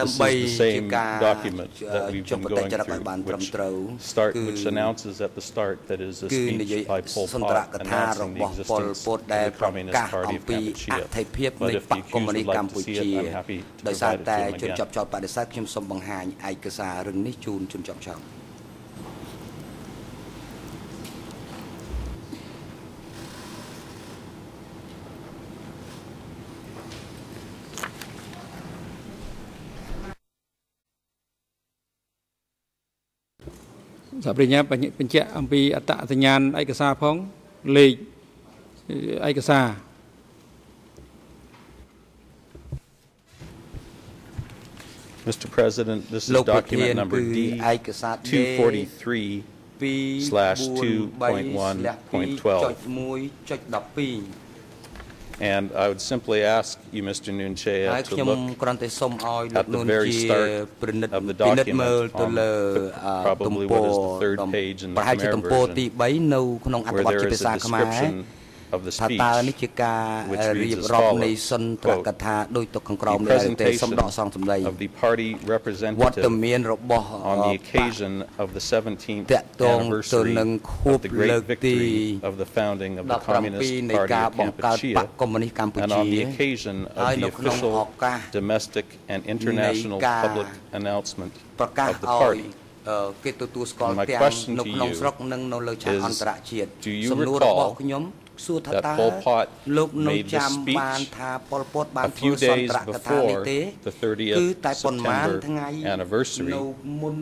ដើម្បី the ជា same ការ document that we've ចុះ been បតិ going ចរិតឲ្យបាន through, ត្រឹម which ត្រូវ start, គឺ which announces at the start that is a គឺនិយាយ speech by Pol សន្ទរ Pot កថារ announcing ប the ស់ប៉ុល existence ព of តដែល the ប្រ Communist កាស Party អំ of ពីអ Kampuchea. ធិភាព But នៃ if ប the កកុម្មុយ accused នី would កម្ like to ពុ see ជា it, I'm happy to ដោយសារ provide it តែ to him ជន again. ជាប់ចោតបដិសេធខ្ញុំសូមបង្ហាញឯកសាររឿងនេះជូនជនជាប់ចោត សារប្រញ្ញាបញ្ជាក់អំពីអត្តសញ្ញាណឯកសារផងលេខឯកសារលោកប្រធានគឺឯកសារ D243/2.1.12 And I would simply ask you, Mr. Nunchea, to look at the very start of the document on probably what is the third page in the Khmer version, where there is a description of the ថា speech. តើនេះជាការ which រៀ reads ប as រាប់នៃ follows, សន្ទរកថាដោយទុកខាងក្រោម The នេះហើយទេសូម presentation ដកសងសម្ដី of the party វត្ត representative មានរបស់ on the បក occasion of the 17th តាក់ទងទៅ anniversary នឹងខួប of the great លើកទី victory of the founding of the 17 Communist នៃ Party ការ of បង្កើតបក Kampuchea កុម្មុយនីសកម្ពុ and ជា on the occasion ហើយ of នៅ the ក្នុង official ឱកាស domestic and international នៃការ public announcement ប្រកាស of the ឲ្យ party. អឺគេទទួលស្គាល់ And my ទាំង question នៅ to ក្នុង you ស្រុកនិងនៅលើឆាក is, អន្តរជាតិ do you សំណួរ recall របស់ខ្ញុំ សួរថា that តើ Pol Pot លោកនៅ made this ចាំ speech បានថាប៉ុលពតបាន a ធ្វើ few សន្ days ទរកថានេះ before ទេ the 30th គឺតែប៉ុន្មានថ្ងៃ September anniversary នៅមុន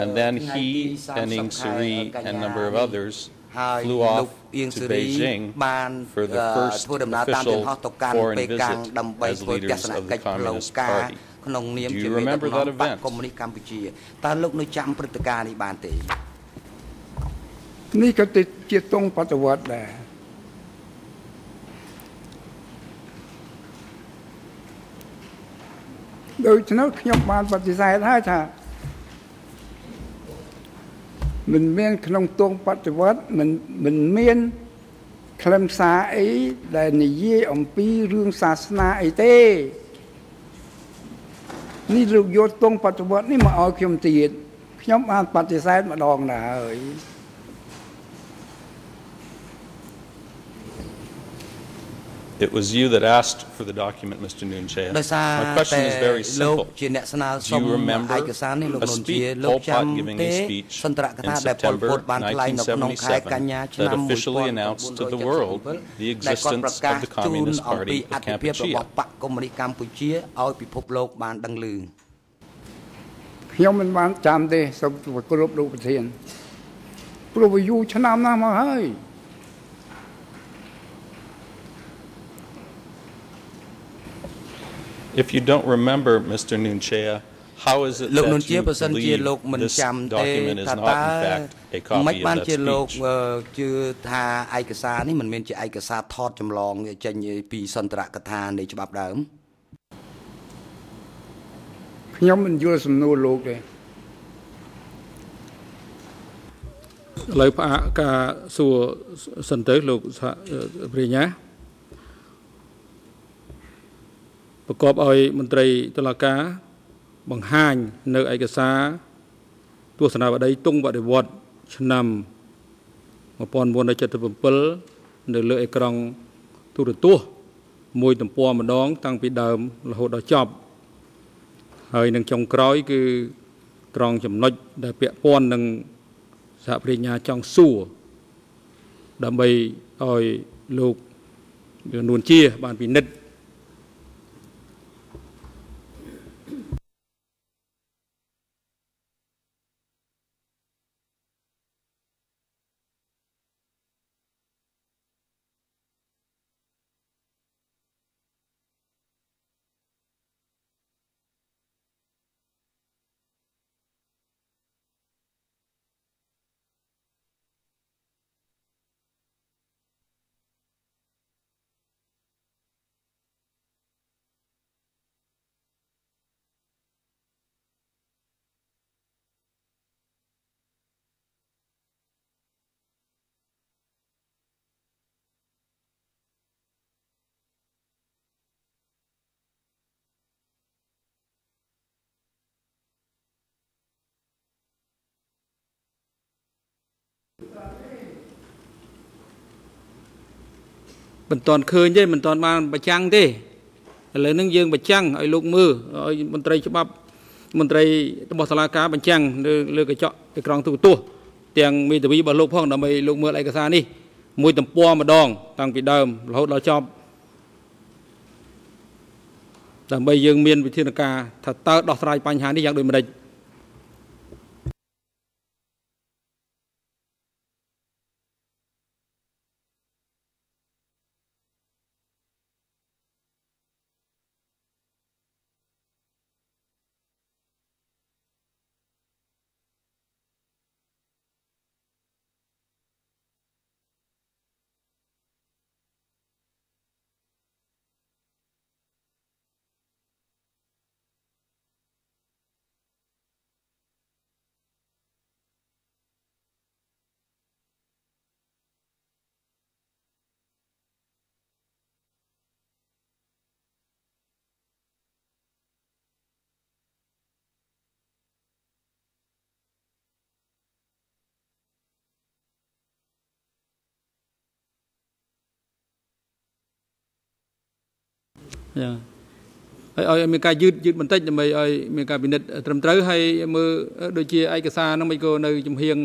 And then ថ្ងៃទី he 30 and Ing ខែ Suri កញ្ញា and a number of នេះ others ហើយ flew លោក off អៀង to ស៊ូរី Beijing បាន for the អឺ first ធ្វើដំណើរតាមយន្តហោះ official ទៅកាន់ foreign ប៉េកាំង visit ដើម្បី as ធ្វើទ leaders ស្សន of កិ the ច្ចផ្លូវ Communist ការ Party. ក្នុងនាម Do you ជាមេដឹក remember នាំ that បក event? កុម្មុយនីសកម្ពុជាតើលោកនៅចាំព្រឹត្តិការណ៍នេះបានទេនេះក៏ទៅជាទងបដិវត្តដែរ ដូច្នោះខ្ញុំបានបដិសេធហើយថាមិនមានក្នុងទងបដិវត្តមិនមិនមានខ្លឹមសារអីដែលនិយាយអំពីរឿងសាសនាអីទេនេះលោកយកទងបដិវត្តនេះមកឲ្យខ្ញុំទៀតខ្ញុំបានបដិសេធម្ដងដែរហើយ It was you that asked for the document, Mr. Nunchea. ដោយសារ My question តែ is very លោក simple. ជាអ្នកស្នើ Do សុំ you remember ឯកសារនេះលោក a នុនជា speech, លោក Pol ចាំ Pot giving ទេ a speech សន្ទរក in ថាដែលប៉ុលព September តបានថ្លែងនៅក្នុងខែកញ្ញាឆ្នាំ that officially announced to the world the ដែលគាត់ប្រ existence កាស of the ជូន Communist អំពី Party អ of ធិភាពរបស់ Kampuchea? បកកុម្មុយនីសកម្ពុជាឲ្យពិភពលោកបានដឹងឮ ខ្ញុំមិនបានចាំទេសូមគោរពលោកប្រធានព្រោះវាយូរឆ្នាំណាស់មកហើយ If you don't remember, Mr. Nunchea, how is it លោកនុន that ជា you ប្រសិនជាលោក believe មិន this ចាំទេ document is ថា not តើ in fact a មិន copy បា of ន that ជាលោក speech? អឺជឿថាឯកសារនេះមិនមែនជាឯកសារថតចម្លងចេញពីសន្ទរកថានៃច្បាប់ដើមខ្ញុំមិនយល់សំណួរលោកទេឥឡូវផ្អាកការសួរសិនទៅលោកសហប្រញ្ញា ប្រកបឲ្យមន្ត្រីតុលាការបង្ហាញនៅឯកសារទស្សនាវដ្តីទង់បដិវត្តន៍ឆ្នាំ1977នៅលើអេក្រង់ទូរទស្សន៍មួយទំព័រម្ដង តាំងពីដើមរហូតដល់ចប់ហើយនឹងចុងក្រោយគឺត្រង់ចំណុចដែលពាក់ព័ន្ធនឹងសហប្រញ្ញាចង់សួរដើម្បីឲ្យលោកនួនជាបានពិនិត្យ មិនតាន់ឃើញទេមិនតាន់បានបញ្ចាំងទេឥឡូវហ្នឹងយើងបញ្ចាំងឲ្យលោកមើលឲ្យមន្ត្រីច្បាប់មន្ត្រីរបស់តុលាការបញ្ចាំងលើលើកញ្ចក់អេក្រង់ទូរទស្សន៍ទាំងមេធាវីរបស់លោកផងដើម្បីលោកមើលឯកសារនេះមួយទំព័រម្ដង តាំងពីដើមរហូតដល់ចប់ដើម្បីយើងមានវិធានការថាតើដោះស្រាយបញ្ហានេះយ៉ាងដូចម្ដេច ចាហើយឲ្យមានការយឺតយឺតបន្តិចដើម្បីឲ្យមានការពិនិត្យត្រឹមត្រូវហើយមើលដូចជាឯកសារហ្នឹងមិនក៏នៅចំហៀង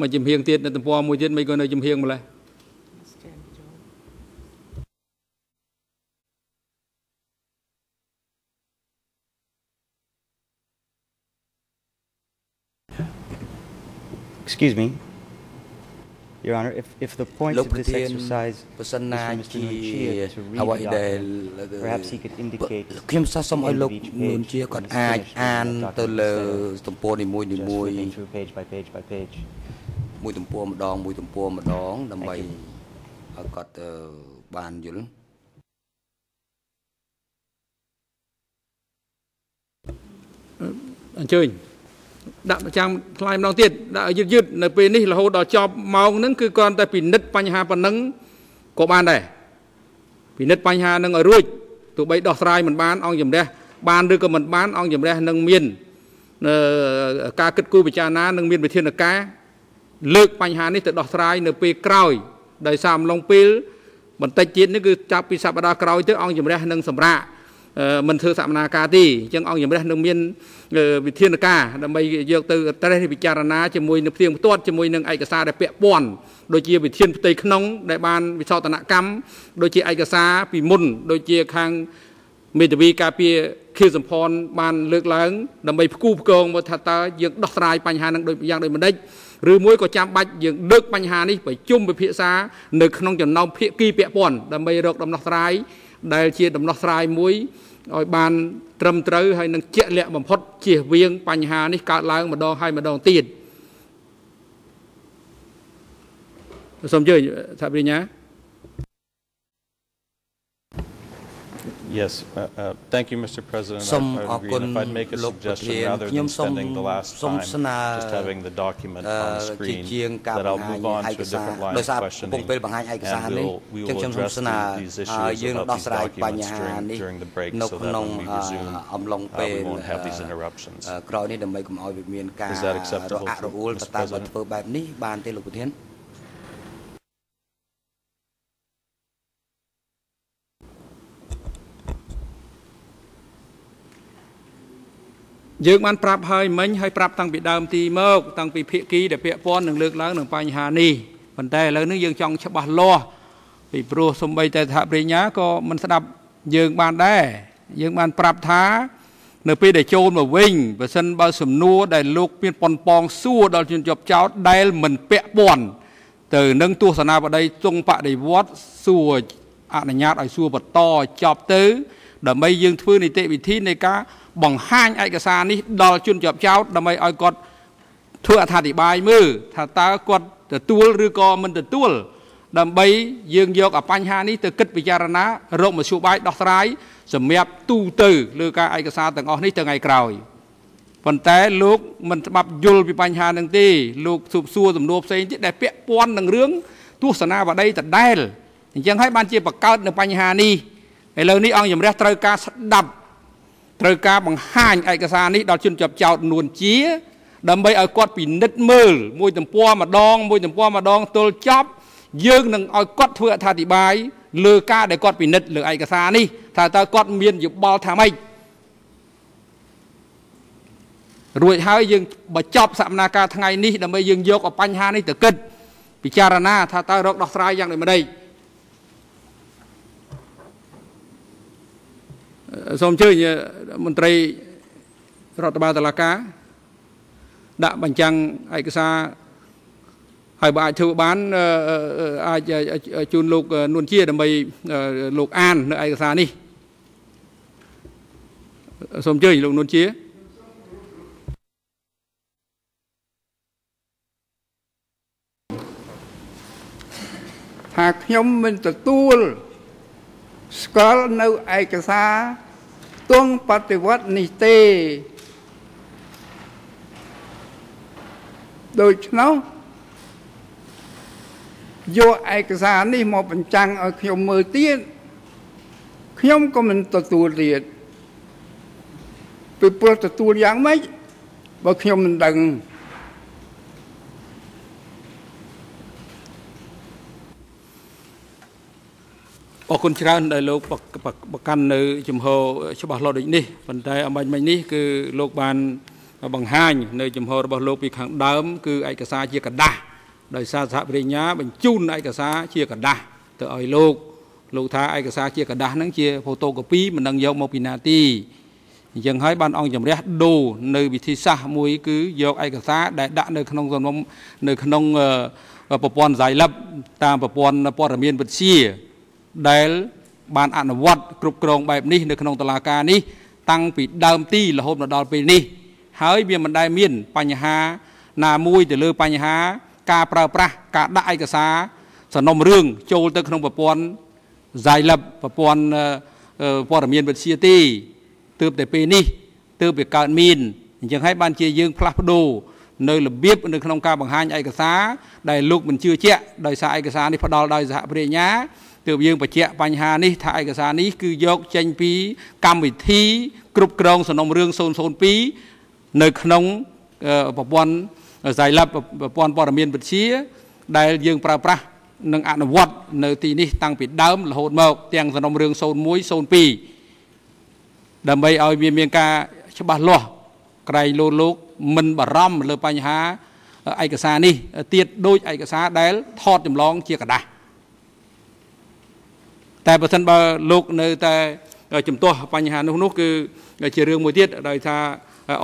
មួយចំហៀងទៀតនៅទំព័រមួយទៀតមិនក៏នៅចំហៀងម្លេះ Excuse me. Your Honor, if, if the point លោក of ប្រ this ធាន exercise ប្រសិន is ណា for Mr. ជា Nunchia to read អ្វី the ដែល document, perhaps he could indicate ខ្ញុំសោះសុំ the ឲ្យ end លោក of each នួន page ជាគាត់ when it's អាច finished អាន reading the ទៅលើ document ទំព័រនីមួយ instead នី of មួយ just flipping through page by page by page. មួយទំព័រម្ដងមួយទំព័រម្ដងដើម្បីឲ្យគាត់ទៅបានយល់អញ្ជើញ ដាក់ប្រចាំថ្លៃម្ដងទៀតដាក់ឲ្យយឺតយឺតនៅពេលនេះរហូតដល់ចប់ម៉ោងហ្នឹងគឺគ្រាន់តែពិនិត្យបញ្ហាប៉ុណ្ណឹងក៏បានដែរពិនិត្យបញ្ហាហ្នឹងឲ្យរួចទោះបីដោះស្រាយមិនបានអង្គជំរះបានឬក៏មិនបានអង្គជំរះនឹងមានអឺការគិតគូរពិចារណានឹងមានវិធានការលើកបញ្ហានេះទៅដោះស្រាយនៅពេលក្រោយដោយសារអំឡុងពេលបន្តិចទៀតនេះគឺចាប់ពីសប្តាហ៍ក្រោយទៅអង្គជំរះនឹងសម្រាប់ មិនធ្វើសកម្មភាពទេអញ្ចឹងអង្គជំរះនឹងមានវិធានការដើម្បីយកទៅត្រេះពិចារណាជាមួយនឹងផ្ទៀងផ្ទាត់ជាមួយនឹងឯកសារដែលពាក់ព័ន្ធដូចជាវិធានផ្ទៃក្នុង ដែលបានវិសោធនកម្មដូចជាឯកសារពីមុន ដូចជាខាងមេធាវីការពារខៀវសំផនបានលើកឡើងដើម្បីផ្គូផ្គងមកថាតើយើងដោះស្រាយបញ្ហានឹងដូចយ៉ាងដូចម្ដេចឬមួយក៏ចាំបាច់យើងលើកបញ្ហានេះប្រជុំពិភាក្សានៅក្នុងចំណោមភាគីពាក់ព័ន្ធដើម្បីរកដំណោះស្រាយ ដែលជាដំណោះស្រាយមួយឲ្យបានត្រឹមត្រូវហើយនឹងជាក់លាក់បំផុតជៀសវាងបញ្ហានេះកើតឡើងម្ដងហើយម្ដងទៀតសូមអញ្ជើញថាបរិញ្ញា Yes, uh, uh, thank you, Mr. President. Some I, I agree. And if I'd make a suggestion, rather than spending the last time just having the document on the screen, that I'll move on to a different line of questioning, and we'll, we will address the, these issues about these documents during, during the break so that when we resume, uh, we won't have these interruptions. Is that acceptable, Mr. President? យើងបានប្រា ប់ហើយមិញហើយប្រាប់តាំងពីដើមទីមកតាំងពីភាគីដែលពាក់ព័ន្ធនឹងលើកឡើងនឹងបញ្ហានេះប៉ុន្តែឥឡូវនេះយើងចង់ច្បាស់លាស់ពីព្រោះសំបីតែថាប្រញ្ញាក៏មិនស្ដាប់យើងបានដែរយើងបានប្រាប់ថានៅពេលដែលចូលមកវិញបើសិនបើសំណួរដែលលោកមានប៉ុនប៉ងសួរដល់ជនជាប់ចោតដែលមិនពាក់ព័ន្ធទៅនឹងទស្សនាបដីទងបដិវត្តសួរអនុញ្ញាតឲ្យសួរបន្តចប់ទៅ ដើម្បីយើងធ្វើនីតិវិធីនៃការ បង្ហាញឯកសារនេះដល់ជនជាប់ចោតដើម្បីឲ្យគាត់ធ្វើអត្ថាធិប្បាយមើលថាតើគាត់ទទួលឬក៏មិនទទួលដើម្បីយើងយកអាបញ្ហានេះទៅគិតពិចារណារកមធ្យោបាយដោះស្រាយសម្រាប់ទូទៅលើការឯកសារទាំងអស់នេះទៅថ្ងៃក្រោយប៉ុន្តែលោកមិនច្បាប់យល់ពីបញ្ហានឹងទេលោកស៊បសួរសំណួរផ្សេងទៀតដែលពាក់ព័ន្ធនឹងរឿងទស្សនាវដ្តីដដែលអញ្ចឹងហើយបានជាបង្កើតនៅបញ្ហានេះឥឡូវនេះអង្គជំរះត្រូវការស្ដាប់ ត្រូវការបង្ហាញឯកសារនេះដល់ជនជាប់ចោតនួនជា ដើម្បីឲ្យគាត់ពិនិត្យមើលមួយទំព័រម្ដង មួយទំព័រម្ដងទល់ចប់យើងនឹងឲ្យគាត់ធ្វើអត្ថាធិប្បាយលើការដែលគាត់ពិនិត្យលើឯកសារនេះថាតើគាត់មានយោបល់ថាម៉េចរួចហើយយើងបញ្ចប់សកម្មភាពថ្ងៃនេះដើម្បីយើងយកឲ្យបញ្ហានេះទៅគិតពិចារណាថាតើរកដោះស្រាយយ៉ាងដូចម្ដេច សូមអញ្ជើញមន្ត្រីរដ្ឋបាលតុលាការដាក់បញ្ចាំងឯកសារហើយបើអាចធ្វើបានអាចជូនលោកនួនជាដើម្បីលោកអាននៅឯកសារនេះសូមអញ្ជើញលោកនួនជាថាខ្ញុំមិនទទួល ស្គាល់នៅឯកសារទងបฏิវត្តនេះទេដូច្នោះយកឯកសារនេះមកបញ្ចាំងឲ្យខ្ញុំមើលទៀតខ្ញុំក៏មិនទទួលទៀតពីព្រោះទទួលយ៉ាងម៉េចបើខ្ញុំមិនដឹង អរគុណច្រើនដែលលោកប្រកាន់នៅជំហរច្បាស់លាស់ដូចនេះប៉ុន្តែអំបញ្ញមិញនេះគឺលោកបានបង្ហាញនៅជំហររបស់លោកពីខាងដើមគឺឯកសារជាกระดาษដោយសារសហប្រញ្ញាបញ្ជូនឯកសារជាกระดาษទៅឲ្យលោកលោកថាឯកសារជាกระดาษហ្នឹងជាហ្វូតូកូពីមិននឹងយកមកពីណាទីអញ្ចឹងហើយបានអង្គជំរះដូរនៅវិធីសាស្ត្រមួយគឺយកឯកសារដែលដាក់នៅក្នុងសំណុំនៅក្នុងប្រព័ន្ធសៃលឹបតាមប្រព័ន្ធព័ត៌មានវិទ្យា ដែលបានអនុវត្តគ្រប់គ្រងបែបនេះនៅក្នុងតុលាការនេះតាំងពីដើមទីរហូតមកដល់ពេលនេះ ហើយវាមិនដែលមានបញ្ហាណាមួយទៅលើបញ្ហា ការប្រើប្រាស់ការដាក់ឯកសារសំណុំរឿងចូលទៅក្នុងប្រព័ន្ធ Zylab ប្រព័ន្ធព័ត៌មានវិទ្យាទេទើបតែពេលនេះទើបវាកើតមានអញ្ចឹងហើយបានជាយើងផ្លាស់ប្ដូរនៅរបៀបនៅក្នុងការបង្ហាញឯកសារដែលលោកមិនជឿជាក់ដោយសារឯកសារនេះផ្ដល់ដោយសហប្រញ្ញា ទើបយើងបញ្ជាក់បញ្ហានេះថាឯកសារនេះគឺយកចេញពីកម្មវិធីគ្រប់គ្រងសំណុំរឿង002នៅក្នុងប្រព័ន្ធ Zylab ប្រព័ន្ធព័ត៌មានវិទ្យាដែលយើងប្រើប្រាស់ និងអនុវត្តនៅទីនេះតាំងពីដើមរហូតមកទាំងសំណុំរឿង01 02ដើម្បីឲ្យវាមានការច្បាស់លាស់ក្រែងលោលោកមិនបារម្ភលើបញ្ហាឯកសារនេះទៀតដូចឯកសារដែលថតចម្លងជាกระดาษ តែបើសិនបើលោកនៅតែជំទាស់បញ្ហានោះនោះគឺជារឿងមួយទៀតដោយថា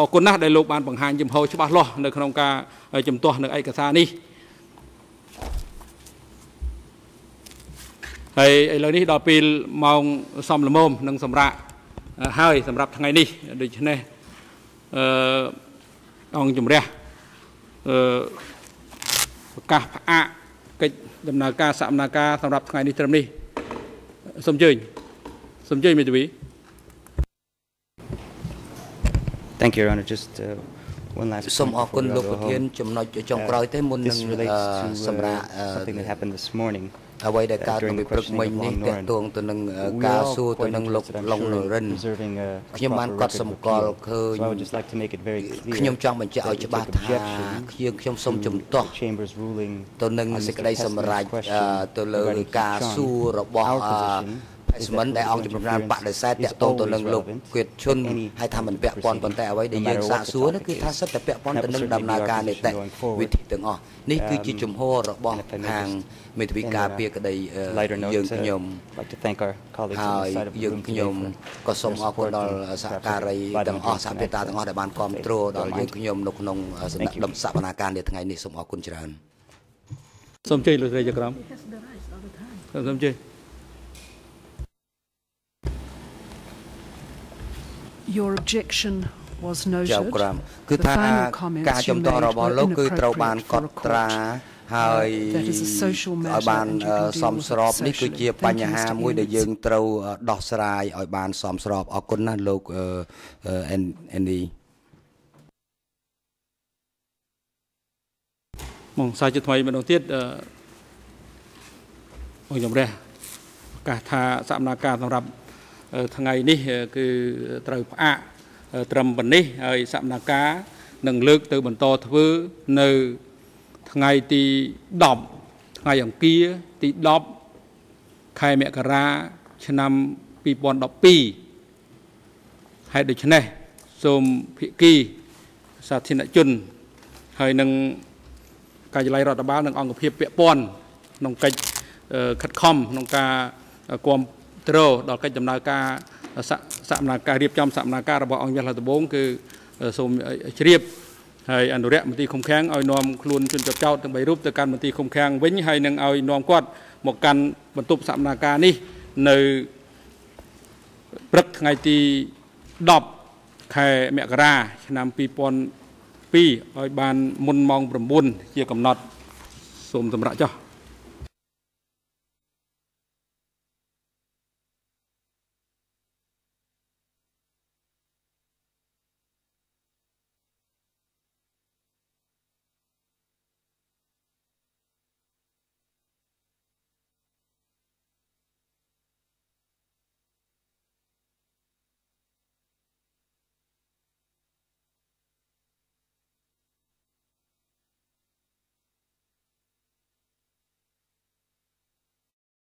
អរគុណណាស់ដែលលោកបានបង្ហាញចំហច្បាស់លាស់នៅក្នុងការជំទាស់នៅឯកសារនេះហើយឥឡូវនេះដល់ពេលម៉ោងសំលមមនឹងសម្រាប់ហើយសម្រាប់ថ្ងៃនេះដូច្នេះអឺអង្គជំរះអឺប្រកាសផ្អាកកិច្ចដំណើរការសកម្មភាពសម្រាប់ថ្ងៃនេះត្រឹមនេះ សូមអញ្ជើញសូមអញ្ជើញមេធាវី Thank you Your Honor just uh, one last សូមអរគុណលោកប្រធានចំណុចចុងក្រោយទេមុននឹងសម្រាប់ something that happened this morning អ្វីដែលកើតនៅព្រឹកមិញនេះតកតងទៅនឹងការសួរទៅនឹងលោកឡុងនរិនខ្ញុំបានកត់សម្គាល់ឃើញខ្ញុំចង់បញ្ជាក់ឲ្យច្បាស់ថាខ្ញុំខ្ញុំសូមជំទាស់ទៅនឹងសេចក្តីសម្រេចទៅលើការសួររបស់ ស្មិនដែលអង្គជំនុំបដិសេធតាក់ទងទៅនឹងលោកគៀតឈុនហើយថាមិនពាក់ព័ន្ធប៉ុន្តែអ្វីដែលយើងសាកសួរនោះគឺថាសិតតែពាក់ព័ន្ធទៅនឹងដំណើរការនីតិវិធីទាំងអស់នេះគឺជាជំហររបស់ខាងមេធាវីការពារក្តីយើងខ្ញុំហើយយើងខ្ញុំក៏សូមអរគុណដល់សហការីទាំងអស់សហភាពតាទាំងអស់ដែលបានគ្រប់គ្រងដល់យើងខ្ញុំនៅក្នុងសំណាក់ដំសវនាការនាថ្ងៃនេះសូមអរគុណច្រើនសូមជ័យលោកស្រីចក្រមសូមជ័យ Your objection was noted ចាប់ក្រាមគឺថាការជំទាស់របស់លោកគឺត្រូវបានកត់ត្រាហើយឲ្យបានសមស្របនេះគឺជាបញ្ហាមួយដែលយើងត្រូវដោះស្រាយឲ្យបានសមស្របអរគុណណាស់លោកអេនឌីមកសាជាថ្មីម្ដងទៀតអឺខ្ញុំរះប្រកាសថាសកម្មភាពសម្រាប់ ថ្ងៃនេះគឺត្រូវផ្អាកត្រឹមប៉ុណ្នេះហើយសកម្មភាពនឹងលើកទៅបន្តធ្វើនៅថ្ងៃទី10ថ្ងៃអង្គារទី10ខែមករាឆ្នាំ2012ហេតុដូច្នេះសូមភិក្ខីសាធារណជន ហើយនឹងការិយាល័យរដ្ឋបាលនិងអង្គភាពពាក់ព័ន្ធក្នុងកិច្ចខិតខំក្នុងការគ្រប់គ្រងដល់កិច្ចដំណើរការសកម្មភាពរៀបចំសកម្មភាពរបស់អង្គរដ្ឋដំបងគឺសូមជ្រាបហើយអនុរិយមន្ត្រីឃុំឃាំងឲ្យនាំខ្លួនជនជាប់ចោតទាំង3រូបទៅកាន់មន្ត្រីឃុំឃាំងវិញហើយនឹងឲ្យនាំគាត់មកកាន់បន្ទប់សកម្មភាពនេះនៅព្រឹកថ្ងៃទី10ខែមករាឆ្នាំ2002ឲ្យបានមុនម៉ោង9ជាកំណត់សូមសម្រាប់ចោះ